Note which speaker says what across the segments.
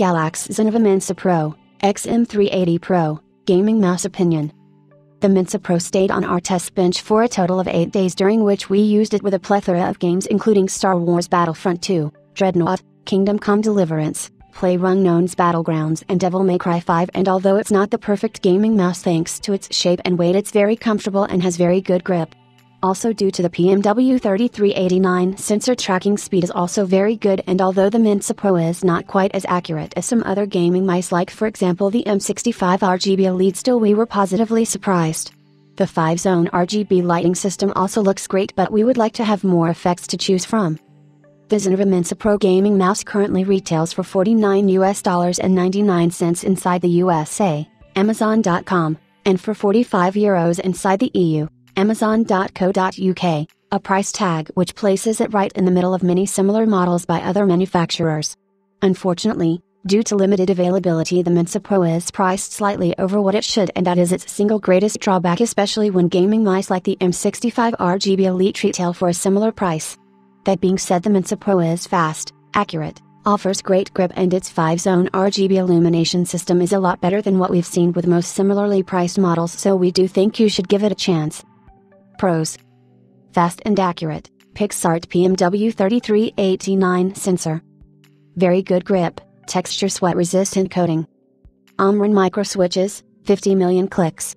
Speaker 1: Galax Xanova Mensa Pro, XM380 Pro, Gaming Mouse Opinion. The Mensa Pro stayed on our test bench for a total of 8 days during which we used it with a plethora of games including Star Wars Battlefront 2, Dreadnought, Kingdom Come Deliverance, PlayerUnknown's Battlegrounds and Devil May Cry 5 and although it's not the perfect gaming mouse thanks to its shape and weight it's very comfortable and has very good grip. Also due to the PMW3389 sensor tracking speed is also very good and although the Mensa Pro is not quite as accurate as some other gaming mice like for example the M65 RGB Elite still we were positively surprised. The 5-zone RGB lighting system also looks great but we would like to have more effects to choose from. The Xanova Mensa Pro gaming mouse currently retails for 49 US dollars and 99 cents inside the USA, Amazon.com, and for 45 euros inside the EU. Amazon.co.uk, a price tag which places it right in the middle of many similar models by other manufacturers. Unfortunately, due to limited availability, the Mensa is priced slightly over what it should, and that is its single greatest drawback, especially when gaming mice like the M65 RGB Elite retail for a similar price. That being said, the Mensa is fast, accurate, offers great grip, and its 5 zone RGB illumination system is a lot better than what we've seen with most similarly priced models, so we do think you should give it a chance. Pros Fast and accurate, PixArt PMW3389 sensor. Very good grip, texture sweat resistant coating. Omron micro switches, 50 million clicks.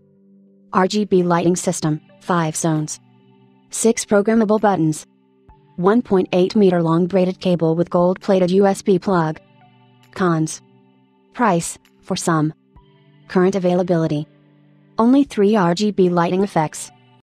Speaker 1: RGB lighting system, 5 zones. 6 programmable buttons. 1.8 meter long braided cable with gold plated USB plug. Cons. Price, for some. Current availability. Only 3 RGB lighting effects.